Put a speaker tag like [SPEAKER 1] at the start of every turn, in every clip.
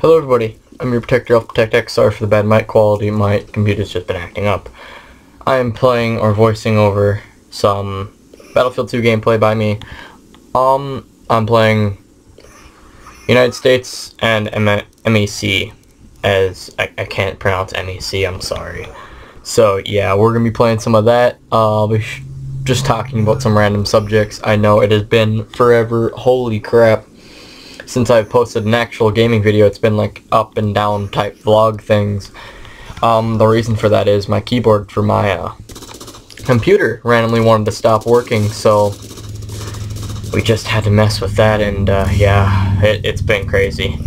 [SPEAKER 1] Hello everybody, I'm your Protector Alpha Protect X. Sorry for the bad mic quality, my computer's just been acting up. I am playing or voicing over some Battlefield 2 gameplay by me. Um, I'm playing United States and M MEC, as I, I can't pronounce MEC, I'm sorry. So yeah, we're going to be playing some of that. Uh, I'll be just talking about some random subjects. I know it has been forever, holy crap since I've posted an actual gaming video, it's been like up and down type vlog things. Um, the reason for that is my keyboard for my uh, computer randomly wanted to stop working, so we just had to mess with that, and uh, yeah, it, it's been crazy.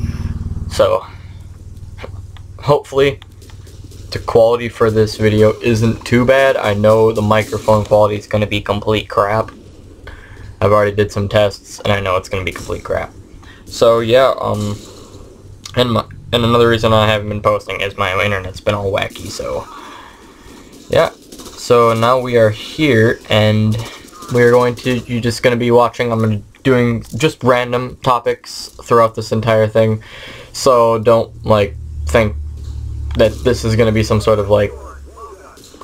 [SPEAKER 1] So, hopefully, the quality for this video isn't too bad. I know the microphone quality is going to be complete crap. I've already did some tests, and I know it's going to be complete crap. So yeah, um, and my, and another reason I haven't been posting is my internet's been all wacky. So yeah, so now we are here, and we're going to you're just gonna be watching. I'm gonna doing just random topics throughout this entire thing. So don't like think that this is gonna be some sort of like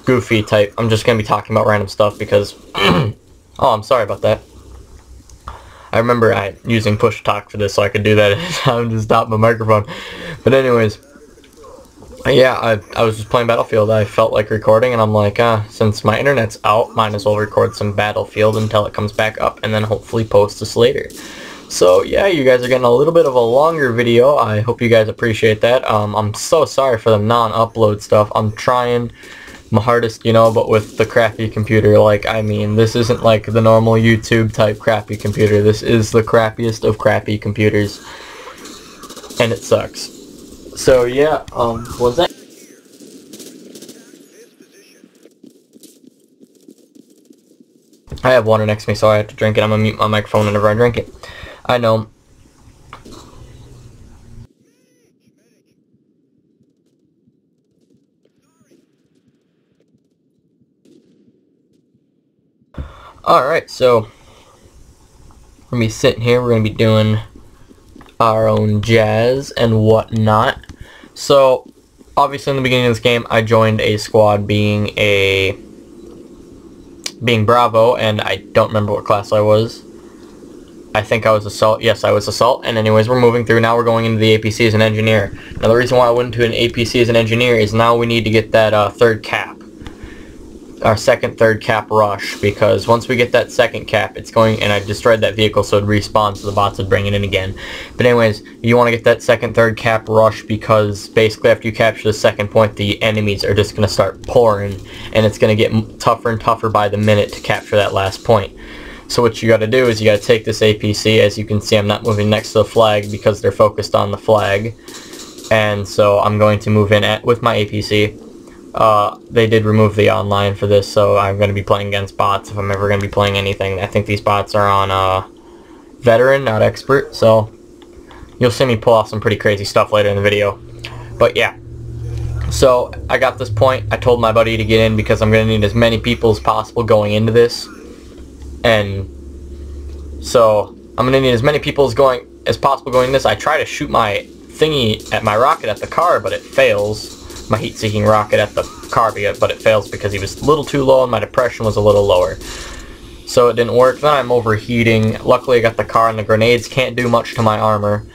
[SPEAKER 1] goofy type. I'm just gonna be talking about random stuff because oh, I'm sorry about that. I remember I using push talk for this so I could do that I'm just stop my microphone. But anyways, yeah, I, I was just playing Battlefield. I felt like recording, and I'm like, ah, since my internet's out, might as well record some Battlefield until it comes back up, and then hopefully post this later. So yeah, you guys are getting a little bit of a longer video. I hope you guys appreciate that. Um, I'm so sorry for the non-upload stuff. I'm trying my hardest, you know, but with the crappy computer, like, I mean, this isn't like the normal YouTube type crappy computer. This is the crappiest of crappy computers. And it sucks. So, yeah, um, was that... I have water next to me, so I have to drink it. I'm gonna mute my microphone whenever I drink it. I know. Alright, so we're going to be sitting here, we're going to be doing our own jazz and whatnot. So, obviously in the beginning of this game, I joined a squad being a being Bravo, and I don't remember what class I was. I think I was Assault. Yes, I was Assault. And anyways, we're moving through. Now we're going into the APC as an engineer. Now the reason why I went into an APC as an engineer is now we need to get that uh, third cap our second, third cap rush because once we get that second cap, it's going, and I destroyed that vehicle so it respawns so the bots would bring it in again. But anyways, you want to get that second, third cap rush because basically after you capture the second point, the enemies are just going to start pouring and it's going to get tougher and tougher by the minute to capture that last point. So what you got to do is you got to take this APC. As you can see, I'm not moving next to the flag because they're focused on the flag. And so I'm going to move in at, with my APC uh, they did remove the online for this, so I'm going to be playing against bots if I'm ever going to be playing anything. I think these bots are on uh, veteran, not expert, so you'll see me pull off some pretty crazy stuff later in the video. But yeah, so I got this point. I told my buddy to get in because I'm going to need as many people as possible going into this. And so I'm going to need as many people as going as possible going this. I try to shoot my thingy at my rocket at the car, but it fails my heat-seeking rocket at the car, but it fails because he was a little too low and my depression was a little lower. So it didn't work. Then I'm overheating. Luckily I got the car and the grenades can't do much to my armor.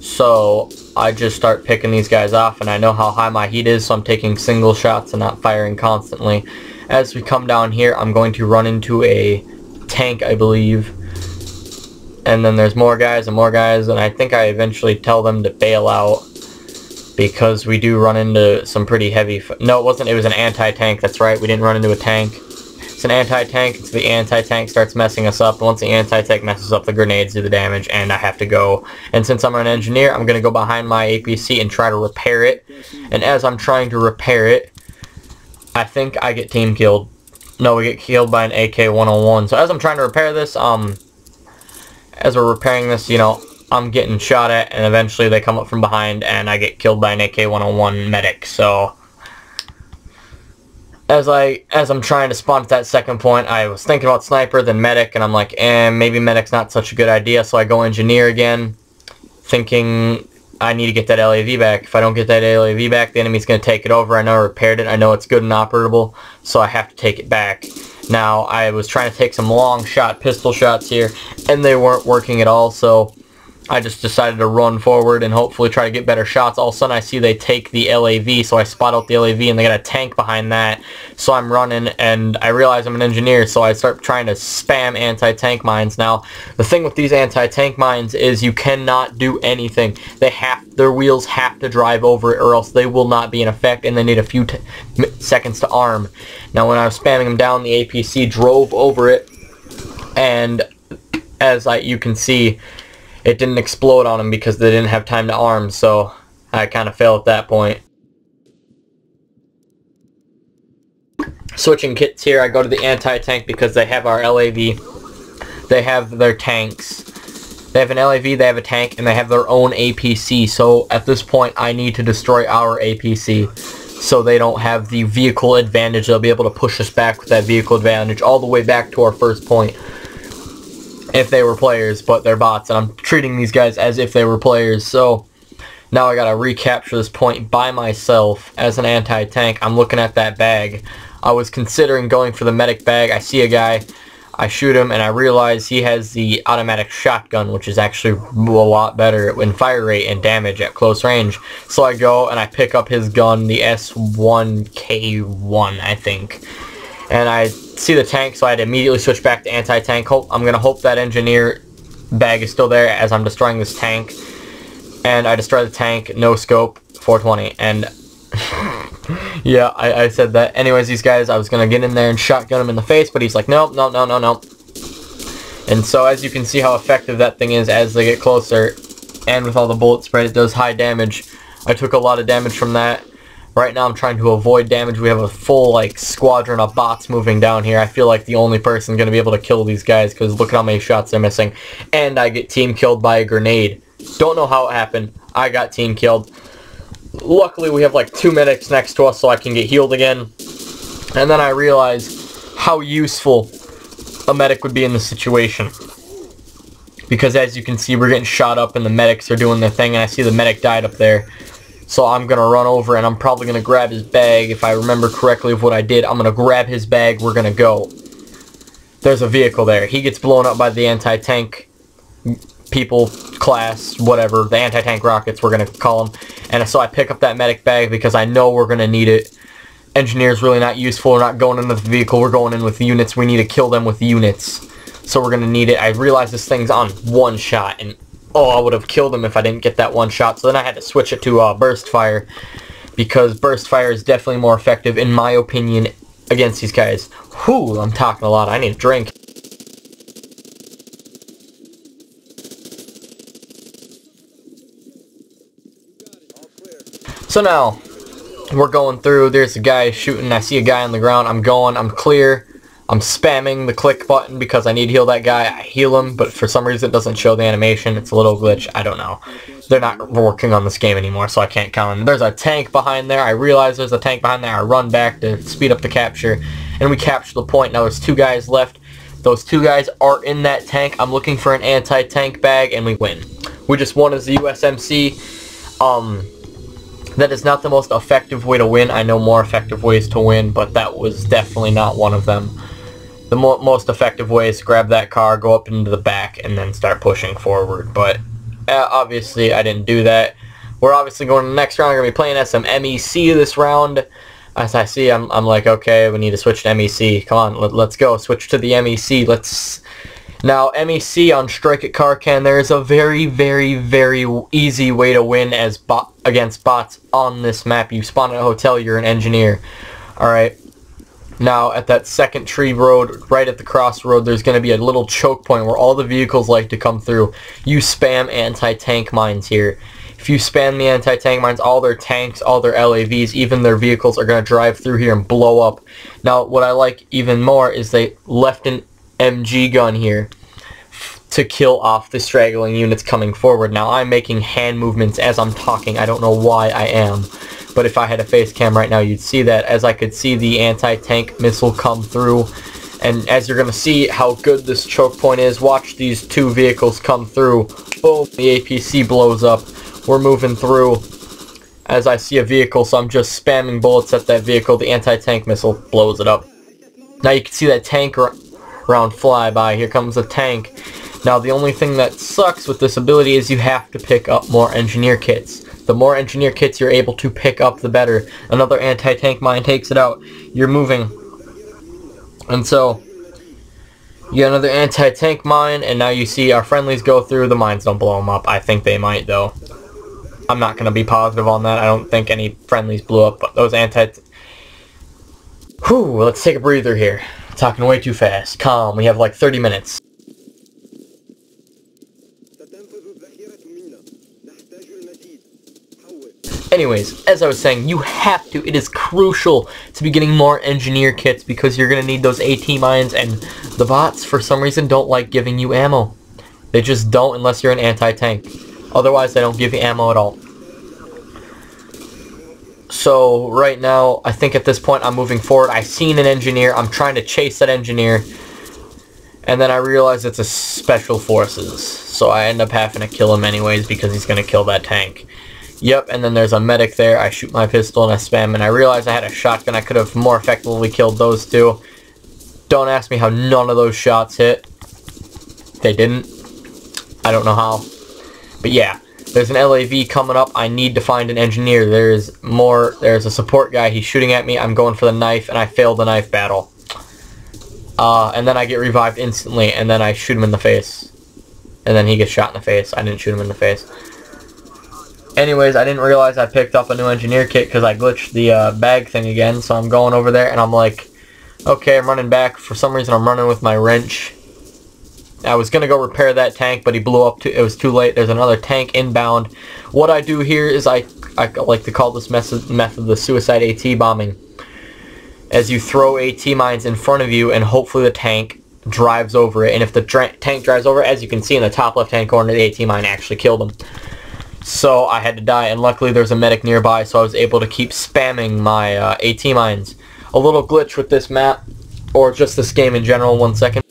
[SPEAKER 1] So I just start picking these guys off and I know how high my heat is so I'm taking single shots and not firing constantly. As we come down here I'm going to run into a tank I believe. And then there's more guys and more guys and I think I eventually tell them to bail out because we do run into some pretty heavy... no, it wasn't. It was an anti-tank. That's right. We didn't run into a tank. It's an anti-tank. It's the anti-tank starts messing us up. Once the anti-tank messes up, the grenades do the damage, and I have to go. And since I'm an engineer, I'm going to go behind my APC and try to repair it. And as I'm trying to repair it, I think I get team killed. No, we get killed by an AK-101. So as I'm trying to repair this, um, as we're repairing this, you know, I'm getting shot at, and eventually they come up from behind, and I get killed by an AK-101 medic, so... As I, as I'm trying to spawn at that second point, I was thinking about sniper, then medic, and I'm like, eh, maybe medic's not such a good idea, so I go engineer again, thinking I need to get that LAV back. If I don't get that LAV back, the enemy's going to take it over. I know I repaired it. I know it's good and operable, so I have to take it back. Now, I was trying to take some long shot pistol shots here, and they weren't working at all, so I just decided to run forward and hopefully try to get better shots. All of a sudden I see they take the LAV, so I spot out the LAV and they got a tank behind that. So I'm running and I realize I'm an engineer, so I start trying to spam anti-tank mines. Now, the thing with these anti-tank mines is you cannot do anything. They have, their wheels have to drive over it or else they will not be in effect and they need a few seconds to arm. Now when I was spamming them down, the APC drove over it and as I, you can see, it didn't explode on them because they didn't have time to arm, so I kind of failed at that point. Switching kits here, I go to the anti-tank because they have our LAV. They have their tanks. They have an LAV, they have a tank, and they have their own APC. So at this point, I need to destroy our APC so they don't have the vehicle advantage. They'll be able to push us back with that vehicle advantage all the way back to our first point if they were players, but they're bots, and I'm treating these guys as if they were players, so now I gotta recapture this point by myself as an anti-tank. I'm looking at that bag. I was considering going for the medic bag. I see a guy, I shoot him, and I realize he has the automatic shotgun, which is actually a lot better in fire rate and damage at close range. So I go and I pick up his gun, the S1K1, I think and I see the tank, so I had to immediately switch back to anti-tank. Hope I'm gonna hope that engineer bag is still there as I'm destroying this tank. And I destroy the tank, no scope, 420, and yeah, I, I, said that. Anyways, these guys, I was gonna get in there and shotgun him in the face, but he's like, no, no, no, no, no. And so as you can see how effective that thing is as they get closer, and with all the bullet spread, it does high damage. I took a lot of damage from that. Right now I'm trying to avoid damage. We have a full like squadron of bots moving down here. I feel like the only person going to be able to kill these guys because look at how many shots they're missing. And I get team killed by a grenade. Don't know how it happened. I got team killed. Luckily we have like two medics next to us so I can get healed again. And then I realize how useful a medic would be in this situation. Because as you can see, we're getting shot up and the medics are doing their thing. And I see the medic died up there. So I'm going to run over and I'm probably going to grab his bag. If I remember correctly of what I did, I'm going to grab his bag. We're going to go. There's a vehicle there. He gets blown up by the anti-tank people, class, whatever. The anti-tank rockets, we're going to call them. And so I pick up that medic bag because I know we're going to need it. Engineer's really not useful. We're not going in with the vehicle. We're going in with units. We need to kill them with units. So we're going to need it. I realize this thing's on one shot. And oh, I would have killed him if I didn't get that one shot. So then I had to switch it to uh, burst fire because burst fire is definitely more effective, in my opinion, against these guys. Whew, I'm talking a lot. I need a drink. So now, we're going through. There's a guy shooting. I see a guy on the ground. I'm going. I'm clear. I'm spamming the click button because I need to heal that guy. I heal him, but for some reason it doesn't show the animation. It's a little glitch. I don't know. They're not working on this game anymore, so I can't count. There's a tank behind there. I realize there's a tank behind there. I run back to speed up the capture, and we capture the point. Now there's two guys left. Those two guys are in that tank. I'm looking for an anti-tank bag, and we win. We just won as the USMC. Um, that is not the most effective way to win. I know more effective ways to win, but that was definitely not one of them the mo most effective way is to grab that car, go up into the back, and then start pushing forward. But uh, obviously, I didn't do that. We're obviously going to the next round. We're going to be playing as some MEC this round. As I see, I'm, I'm like, okay, we need to switch to MEC. Come on, let, let's go. Switch to the MEC. Let's... Now, MEC on Strike at Karkand, there is a very, very, very easy way to win as bot against bots on this map. You spawn at a hotel, you're an engineer. Alright, now, at that second tree road, right at the crossroad, there's going to be a little choke point where all the vehicles like to come through. You spam anti-tank mines here. If you spam the anti-tank mines, all their tanks, all their LAVs, even their vehicles are going to drive through here and blow up. Now, what I like even more is they left an MG gun here to kill off the straggling units coming forward. Now, I'm making hand movements as I'm talking. I don't know why I am but if I had a face cam right now, you'd see that as I could see the anti-tank missile come through. And as you're going to see how good this choke point is, watch these two vehicles come through. Boom, the APC blows up. we're moving through as I see a vehicle, so I'm just spamming bullets at that vehicle. The anti-tank missile blows it up. Now you can see that tank round fly by. Here comes a tank. Now the only thing that sucks with this ability is you have to pick up more engineer kits. The more engineer kits you're able to pick up, the better. Another anti-tank mine takes it out. You're moving. And so, you get another anti-tank mine, and now you see our friendlies go through. The mines don't blow them up. I think they might, though. I'm not going to be positive on that. I don't think any friendlies blew up, but those anti... Whew, let's take a breather here. Talking way too fast. Calm, we have like 30 minutes. Anyways, as I was saying, you have to, it is crucial to be getting more engineer kits because you're going to need those AT mines and the bots for some reason don't like giving you ammo. They just don't unless you're an anti-tank. Otherwise, they don't give you ammo at all. So, right now, I think at this point I'm moving forward. I've seen an engineer. I'm trying to chase that engineer. And then I realize it's a special forces. So I end up having to kill him anyways because he's going to kill that tank. Yep, and then there's a medic there. I shoot my pistol and I spam, and I realize I had a shotgun. I could have more effectively killed those two. Don't ask me how none of those shots hit. They didn't. I don't know how. But yeah, there's an LAV coming up. I need to find an engineer. There's more. There's a support guy. He's shooting at me. I'm going for the knife, and I fail the knife battle. Uh, and then I get revived instantly, and then I shoot him in the face. And then he gets shot in the face. I didn't shoot him in the face. Anyways, I didn't realize I picked up a new engineer kit because I glitched the uh, bag thing again. So I'm going over there and I'm like, okay, I'm running back. For some reason, I'm running with my wrench. I was going to go repair that tank, but he blew up. Too, it was too late. There's another tank inbound. What I do here is I, I like to call this method, method the suicide AT bombing. As you throw AT mines in front of you and hopefully the tank drives over it. And if the tank drives over it, as you can see in the top left-hand corner, the AT mine actually killed him. So I had to die, and luckily there's a medic nearby, so I was able to keep spamming my uh, AT mines. A little glitch with this map, or just this game in general, one second.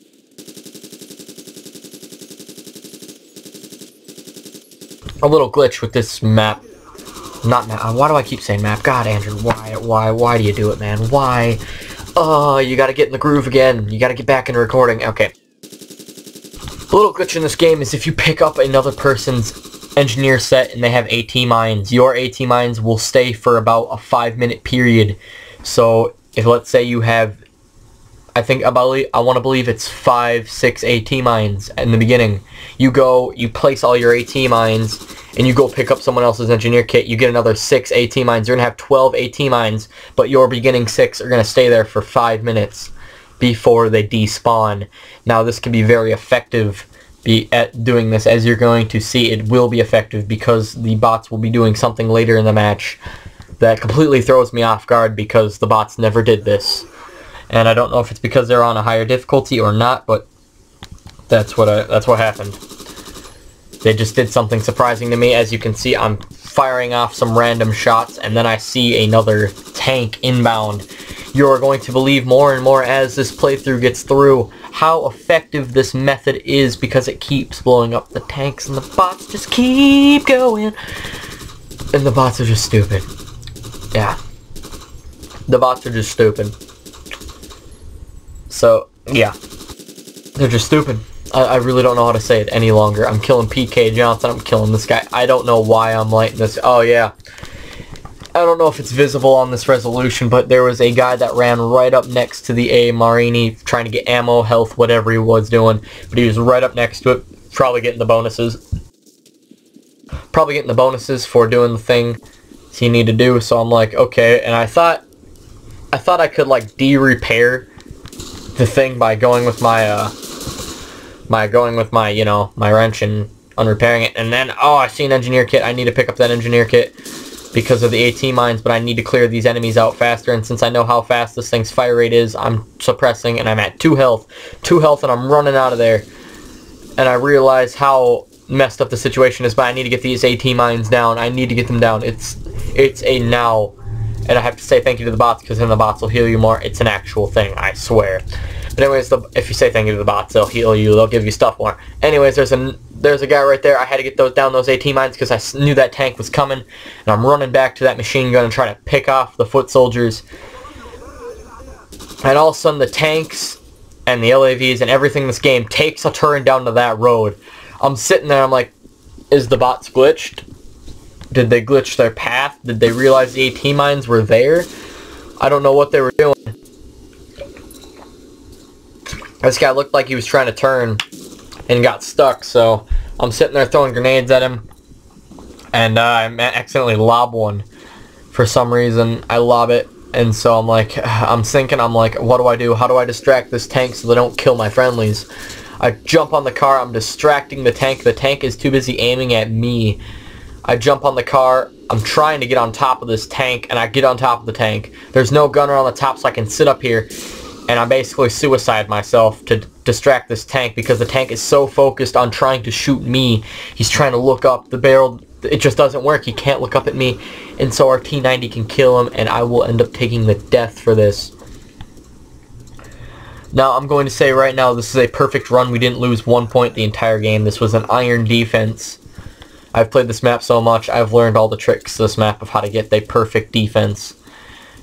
[SPEAKER 1] A little glitch with this map. Not map. Why do I keep saying map? God, Andrew, why, why, why do you do it, man? Why? Oh, you gotta get in the groove again. You gotta get back into recording. Okay. A little glitch in this game is if you pick up another person's engineer set and they have AT mines, your AT mines will stay for about a five minute period. So if let's say you have, I think about I want to believe it's five, six AT mines in the beginning. You go, you place all your AT mines, and you go pick up someone else's engineer kit. You get another six AT mines. You're gonna have 12 AT mines, but your beginning six are gonna stay there for five minutes before they despawn. Now this can be very effective be at doing this as you're going to see it will be effective because the bots will be doing something later in the match that completely throws me off guard because the bots never did this. And I don't know if it's because they're on a higher difficulty or not but that's what I, that's what happened. They just did something surprising to me. As you can see I'm firing off some random shots and then I see another tank inbound you're going to believe more and more as this playthrough gets through how effective this method is because it keeps blowing up the tanks and the bots just keep going. And the bots are just stupid. Yeah. The bots are just stupid. So, yeah. They're just stupid. I, I, really don't know how to say it any longer. I'm killing PK Johnson. I'm killing this guy. I don't know why I'm lighting this. Oh, yeah. I don't know if it's visible on this resolution, but there was a guy that ran right up next to the A Marini trying to get ammo, health, whatever he was doing. But he was right up next to it, probably getting the bonuses. Probably getting the bonuses for doing the thing he needed to do. So I'm like, okay. And I thought, I thought I could like de-repair the thing by going with my, uh, by going with my, you know, my wrench and unrepairing it. And then, oh, I see an engineer kit. I need to pick up that engineer kit because of the AT mines, but I need to clear these enemies out faster, and since I know how fast this thing's fire rate is, I'm suppressing, and I'm at 2 health. 2 health, and I'm running out of there. And I realize how messed up the situation is, but I need to get these AT mines down. I need to get them down. It's it's a now. And I have to say thank you to the bots, because then the bots will heal you more. It's an actual thing, I swear. But anyways, if you say thank you to the bots, they'll heal you. They'll give you stuff more. Anyways, there's a there's a guy right there. I had to get those down those AT mines because I knew that tank was coming, and I'm running back to that machine gun and trying to pick off the foot soldiers. And all of a sudden, the tanks and the LAVs and everything in this game takes a turn down to that road. I'm sitting there. I'm like, is the bots glitched? Did they glitch their path? Did they realize the AT mines were there? I don't know what they were doing. This guy looked like he was trying to turn and got stuck, so I'm sitting there throwing grenades at him. And uh, I accidentally lob one. For some reason, I lob it. And so I'm like, I'm thinking, I'm like, what do I do? How do I distract this tank so they don't kill my friendlies? I jump on the car, I'm distracting the tank. The tank is too busy aiming at me. I jump on the car, I'm trying to get on top of this tank, and I get on top of the tank. There's no gunner on the top, so I can sit up here, and I basically suicide myself to distract this tank because the tank is so focused on trying to shoot me. He's trying to look up. The barrel, it just doesn't work. He can't look up at me, and so our T-90 can kill him, and I will end up taking the death for this. Now, I'm going to say right now, this is a perfect run. We didn't lose one point the entire game. This was an iron defense. I've played this map so much, I've learned all the tricks this map of how to get the perfect defense.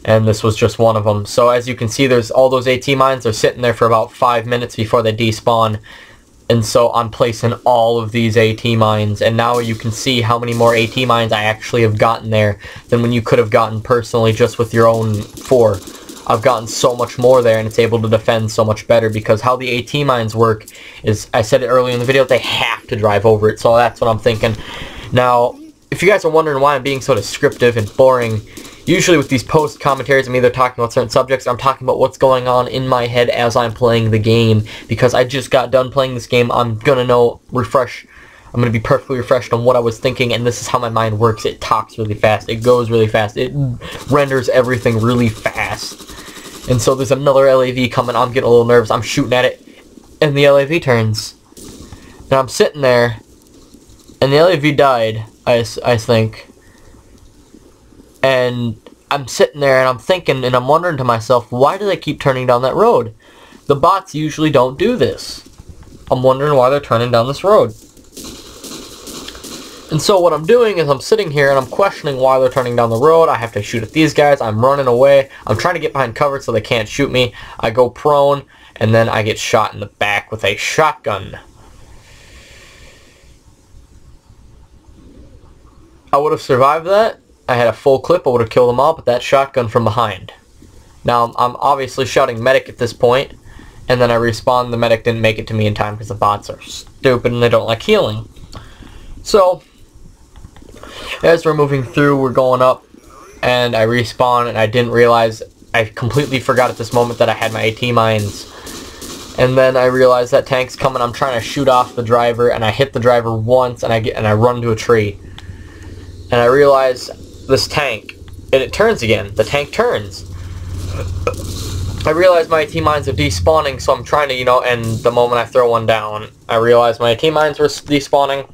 [SPEAKER 1] And this was just one of them. So as you can see, there's all those AT mines. They're sitting there for about five minutes before they despawn. And so I'm placing all of these AT mines. And now you can see how many more AT mines I actually have gotten there than when you could have gotten personally just with your own four. I've gotten so much more there and it's able to defend so much better because how the AT mines work is, I said it earlier in the video, they have to drive over it. So that's what I'm thinking. Now, if you guys are wondering why I'm being so descriptive and boring, usually with these post commentaries I'm either talking about certain subjects or I'm talking about what's going on in my head as I'm playing the game because I just got done playing this game. I'm going to know, refresh, I'm to be perfectly refreshed on what I was thinking and this is how my mind works. It talks really fast. It goes really fast. It renders everything really fast. And so there's another LAV coming. I'm getting a little nervous. I'm shooting at it. And the LAV turns. And I'm sitting there. And the LAV died, I, I think. And I'm sitting there and I'm thinking and I'm wondering to myself, why do they keep turning down that road? The bots usually don't do this. I'm wondering why they're turning down this road. And so what I'm doing is I'm sitting here and I'm questioning why they're turning down the road. I have to shoot at these guys. I'm running away. I'm trying to get behind cover so they can't shoot me. I go prone and then I get shot in the back with a shotgun. I would have survived that. I had a full clip. I would have killed them all, but that shotgun from behind. Now, I'm obviously shouting medic at this point, and then I respawn. The medic didn't make it to me in time because the bots are stupid and they don't like healing. So, as we're moving through, we're going up, and I respawn, and I didn't realize, I completely forgot at this moment that I had my AT mines. And then I realize that tank's coming, I'm trying to shoot off the driver, and I hit the driver once, and I get and I run to a tree. And I realize this tank, and it turns again. The tank turns. I realize my AT mines are despawning, so I'm trying to, you know, and the moment I throw one down, I realize my AT mines were despawning,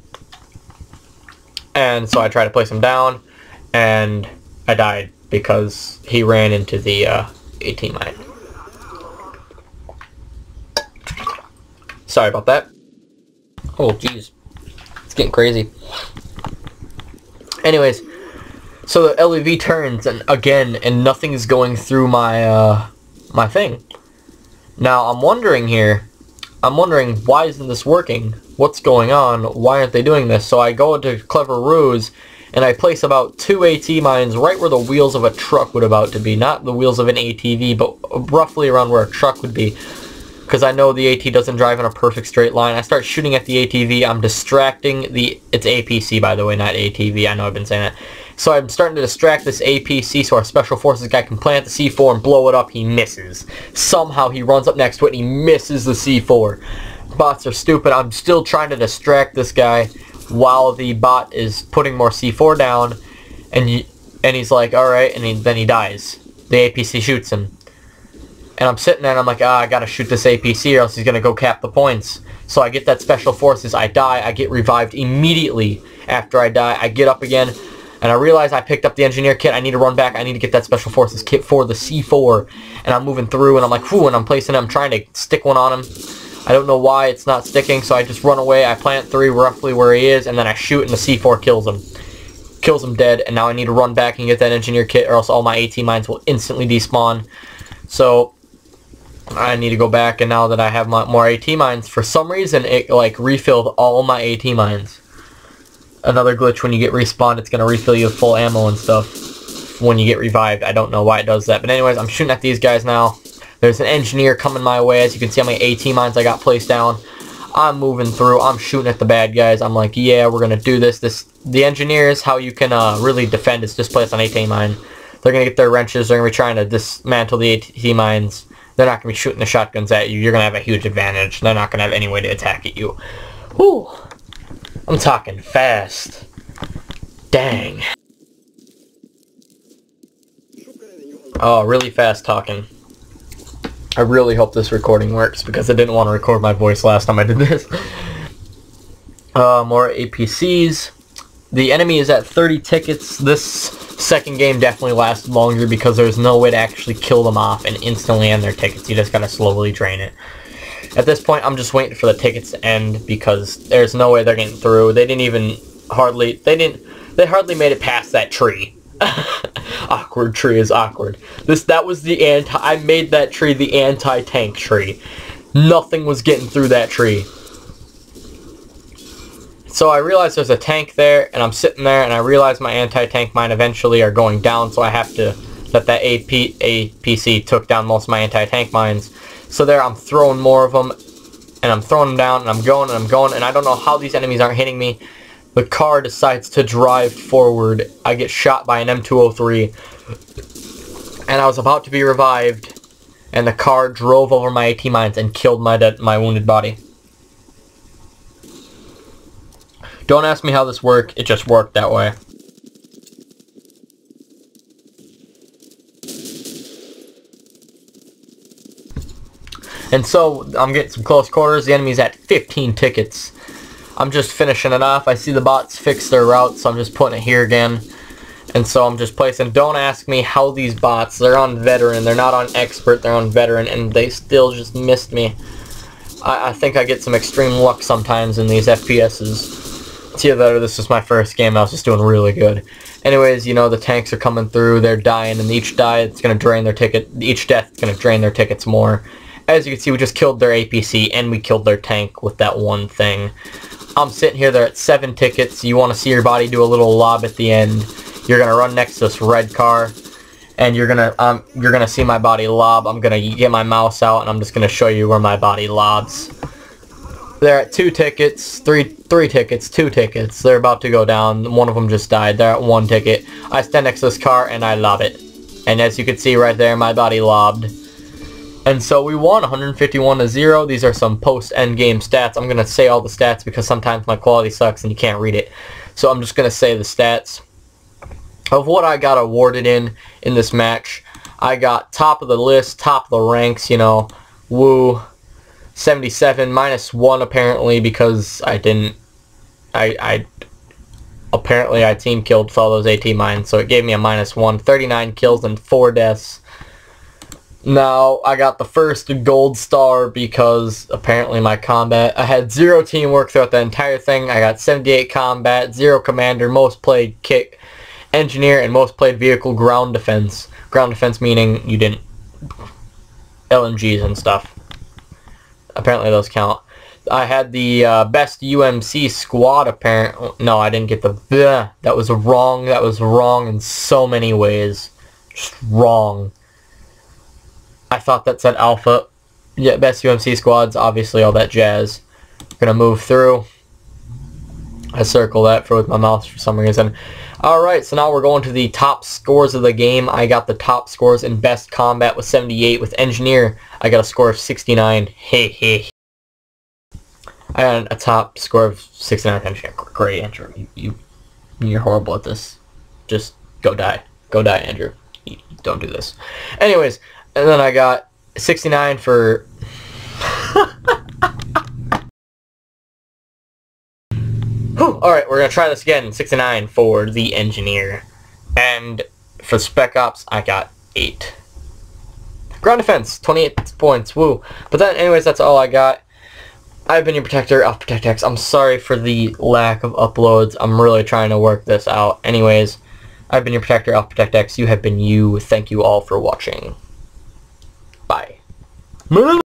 [SPEAKER 1] and so I tried to place him down, and I died because he ran into the uh, AT mine. Sorry about that. Oh, jeez. It's getting crazy. Anyways, so the LAV turns, and again, and nothing is going through my, uh, my thing. Now, I'm wondering here, I'm wondering, why isn't this working? What's going on? Why aren't they doing this? So I go into Clever Ruse, and I place about two AT mines right where the wheels of a truck would about to be. Not the wheels of an ATV, but roughly around where a truck would be. Because I know the AT doesn't drive in a perfect straight line. I start shooting at the ATV. I'm distracting the... It's APC, by the way, not ATV. I know I've been saying that. So I'm starting to distract this APC so our Special Forces guy can plant the C4 and blow it up. He misses. Somehow he runs up next to it and he misses the C4. Bots are stupid. I'm still trying to distract this guy while the bot is putting more C4 down. And, and he's like, alright, and he, then he dies. The APC shoots him. And I'm sitting there and I'm like, ah, I gotta shoot this APC or else he's gonna go cap the points. So I get that Special Forces, I die, I get revived immediately after I die. I get up again, And I realize I picked up the engineer kit. I need to run back. I need to get that special forces kit for the C4. And I'm moving through and I'm like, whoo, and I'm placing it. I'm trying to stick one on him. I don't know why it's not sticking, so I just run away. I plant three roughly where he is, and then I shoot and the C4 kills him. Kills him dead, and now I need to run back and get that engineer kit or else all my AT mines will instantly despawn. So, I need to go back, and now that I have my, more AT mines, for some reason it like refilled all my AT mines another glitch when you get respawned. It's going to refill you with full ammo and stuff when you get revived. I don't know why it does that. But anyways, I'm shooting at these guys now. There's an engineer coming my way. As you can see how many AT mines I got placed down. I'm moving through. I'm shooting at the bad guys. I'm like, yeah, we're going to do this. This The engineers, how you can uh, really defend is just place an AT mine. They're going to get their wrenches. They're going to be trying to dismantle the AT mines. They're not going to be shooting the shotguns at you. You're going to have a huge advantage. They're not going to have any way to attack at you. Whew. I'm talking fast. Dang. Oh, really fast talking. I really hope this recording works because I didn't want to record my voice last time I did this. Uh, more APCs. The enemy is at 30 tickets. This second game definitely lasted longer because there's no way to actually kill them off and instantly end their tickets. You just gotta slowly drain it. At this point, I'm just waiting for the tickets to end because there's no way they're getting through. They didn't even hardly, they didn't, they hardly made it past that tree. awkward tree is awkward. This, that was the anti, I made that tree the anti-tank tree. Nothing was getting through that tree. So I realize there's a tank there, and I'm sitting there, and I realize my anti-tank mine eventually are going down, so I have to let that AP, APC took down most of my anti-tank mines. So there I'm throwing more of them, and I'm throwing them down, and I'm going, and I'm going, and I don't know how these enemies aren't hitting me. The car decides to drive forward. I get shot by an M203, and I was about to be revived, and the car drove over my AT mines and killed my dead, my wounded body. Don't ask me how this worked, it just worked that way. And so I'm getting some close quarters. The enemy's at 15 tickets. I'm just finishing it off. I see the bots fix their route, so I'm just putting it here again. And so I'm just placing, don't ask me how these bots, they're on veteran, they're not on expert, they're on veteran, and they still just missed me. I, I think I get some extreme luck sometimes in these FPSs. It's either this is my first game, I was just doing really good. Anyways, you know, the tanks are coming through, they're dying, and each die, it's going to drain their ticket, each death is going to drain their tickets more as you can see, we just killed their APC and we killed their tank with that one thing. I'm sitting here, they're at seven tickets. You want to see your body do a little lob at the end. You're going to run next to this red car and you're going to um, you're to see my body lob. I'm going to get my mouse out and I'm just going to show you where my body lobs. They're at two tickets, three three tickets, two tickets. They're about to go down. One of them just died. They're at one ticket. I stand next to this car and I lob it. And as you can see right there, my body lobbed. And so we won 151 to 0. These are some post-end game stats. I'm going to say all the stats because sometimes my quality sucks and you can't read it. So I'm just going to say the stats of what I got awarded in in this match. I got top of the list, top of the ranks, you know, woo, 77, minus 1 apparently because I didn't, I, I, apparently I team killed all those AT mines, so it gave me a minus 1, 39 kills and 4 deaths. Now, I got the first gold star because apparently my combat, I had zero teamwork throughout the entire thing. I got 78 combat, zero commander, most played kick, engineer, and most played vehicle ground defense. Ground defense meaning you didn't, LMGs and stuff. Apparently those count. I had the uh, best UMC squad apparently. No, I didn't get the, bleh, that was wrong. That was wrong in so many ways. Just wrong. I thought that said alpha. Yeah, best UMC squads, obviously all that jazz. Gonna move through. I circle that for with my mouse for some reason. Alright, so now we're going to the top scores of the game. I got the top scores in best combat with 78. With engineer, I got a score of 69. Hey, hey. I got a top score of 69 with engineer. Great, Andrew. You, you, you're horrible at this. Just go die. Go die, Andrew. Don't do this. Anyways, and then I got 69 for... Alright, we're gonna try this again. 69 for the engineer. And for spec ops, I got 8. Ground defense, 28 points, woo. But then, anyways, that's all I got. I've been your protector, Alpha Protect X. I'm sorry for the lack of uploads. I'm really trying to work this out. Anyways, I've been your protector, Alpha Protect X. You have been you. Thank you all for watching. ไปมึง